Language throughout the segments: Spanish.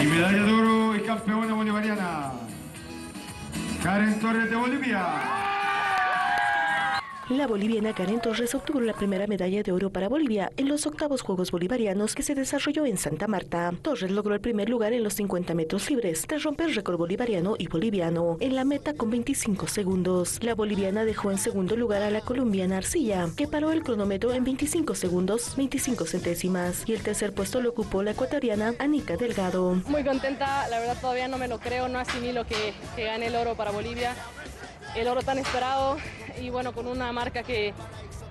Y medalla de oro y campeona bolivariana. Karen Torres de Bolivia. La boliviana Karen Torres obtuvo la primera medalla de oro para Bolivia en los octavos Juegos Bolivarianos que se desarrolló en Santa Marta. Torres logró el primer lugar en los 50 metros libres, tras romper récord bolivariano y boliviano en la meta con 25 segundos. La boliviana dejó en segundo lugar a la colombiana Arcilla, que paró el cronómetro en 25 segundos 25 centésimas, y el tercer puesto lo ocupó la ecuatoriana Anica Delgado. Muy contenta, la verdad todavía no me lo creo, no asimilo que, que gane el oro para Bolivia el oro tan esperado y bueno, con una marca que,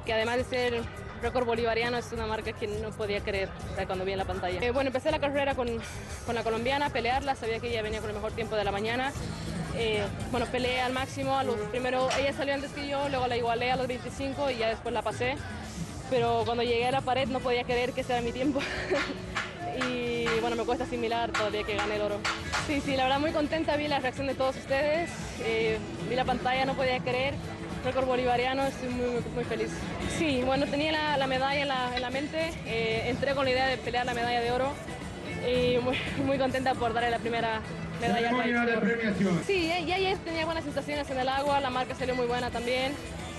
que además de ser récord bolivariano es una marca que no podía creer cuando vi en la pantalla. Eh, bueno, empecé la carrera con, con, la colombiana, pelearla, sabía que ella venía con el mejor tiempo de la mañana. Eh, bueno, peleé al máximo, a los primero, ella salió antes que yo, luego la igualé a los 25 y ya después la pasé. Pero cuando llegué a la pared no podía creer que sea mi tiempo. bueno, me cuesta asimilar todavía que gane el oro. Sí, sí, la verdad muy contenta, vi la reacción de todos ustedes, eh, vi la pantalla, no podía creer, récord bolivariano, estoy muy, muy, feliz. Sí, bueno, tenía la, medalla en la, mente, eh, entré con la idea de pelear la medalla de oro y muy, muy contenta por darle la primera medalla al país. Sí, ya, ya tenía buenas sensaciones en el agua, la marca salió muy buena también,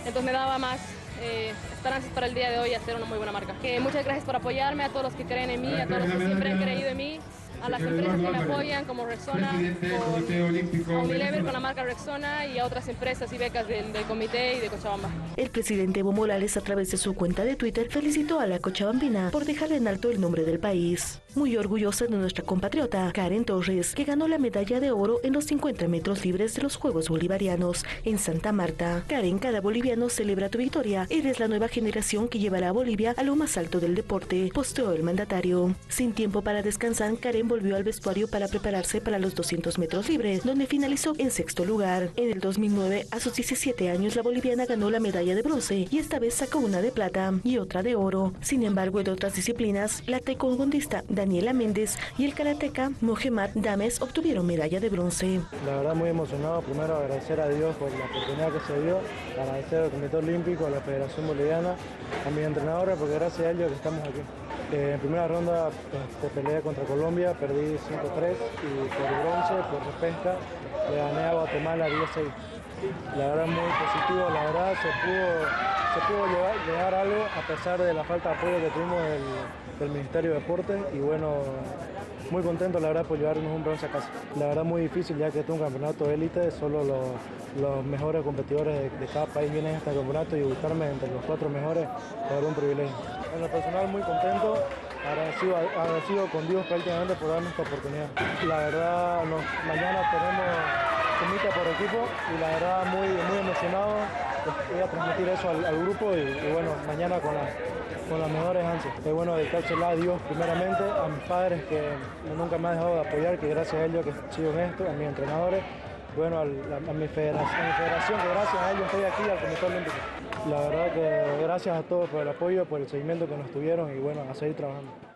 entonces me daba más eh, esperanzas para el día de hoy hacer una muy buena marca. Eh, muchas gracias por apoyarme, a todos los que creen en mí, a todos los que siempre han creído en mí a las empresas que me apoyan como Rexona, con, a Unilever con la marca Rexona y a otras empresas y becas del, del, comité y de Cochabamba. El presidente Evo Morales a través de su cuenta de Twitter felicitó a la Cochabambina por dejar en alto el nombre del país. Muy orgullosa de nuestra compatriota Karen Torres, que ganó la medalla de oro en los 50 metros libres de los Juegos Bolivarianos en Santa Marta. Karen, cada boliviano celebra tu victoria. Eres la nueva generación que llevará a Bolivia a lo más alto del deporte, posteó el mandatario. Sin tiempo para descansar, Karen volvió al vestuario para prepararse para los 200 metros libres, donde finalizó en sexto lugar. En el 2009, a sus 17 años, la boliviana ganó la medalla de bronce y esta vez sacó una de plata y otra de oro. Sin embargo, en otras disciplinas, la taekwondista Daniela Méndez y el karateca Mohamed Dames obtuvieron medalla de bronce. La verdad muy emocionado, primero agradecer a Dios por la oportunidad que se dio, agradecer al Comité Olímpico, a la Federación Boliviana, a mi entrenadora, porque gracias a ellos estamos aquí. Eh, en primera ronda pues, peleé contra Colombia, perdí 5-3 y por bronce, por repesca, le gané a Guatemala 10-6. La verdad muy positivo, la verdad se pudo, se pudo llevar, llegar algo a pesar de la falta de apoyo que tuvimos del, Ministerio de Deportes y bueno, muy contento la verdad por llevarnos un bronce a casa. La verdad muy difícil ya que es un campeonato élite, solo los, los mejores competidores de, cada país vienen a este campeonato y buscarme entre los cuatro mejores es un privilegio. En lo personal muy contento, agradecido, agradecido con Dios prácticamente por darme esta oportunidad. La verdad mañana tenemos por equipo y la verdad muy, muy emocionado voy a transmitir eso al, grupo y, y, bueno, mañana con, la, con las mejores ansias. Es bueno dedicársela a Dios primeramente, a mis padres que nunca me han dejado de apoyar, que gracias a ellos que sigo en esto, a mis entrenadores, bueno, a, mi federación, federación, que gracias a ellos estoy aquí, al Comité Olímpico. La verdad que gracias a todos por el apoyo, por el seguimiento que nos tuvieron y bueno, a seguir trabajando.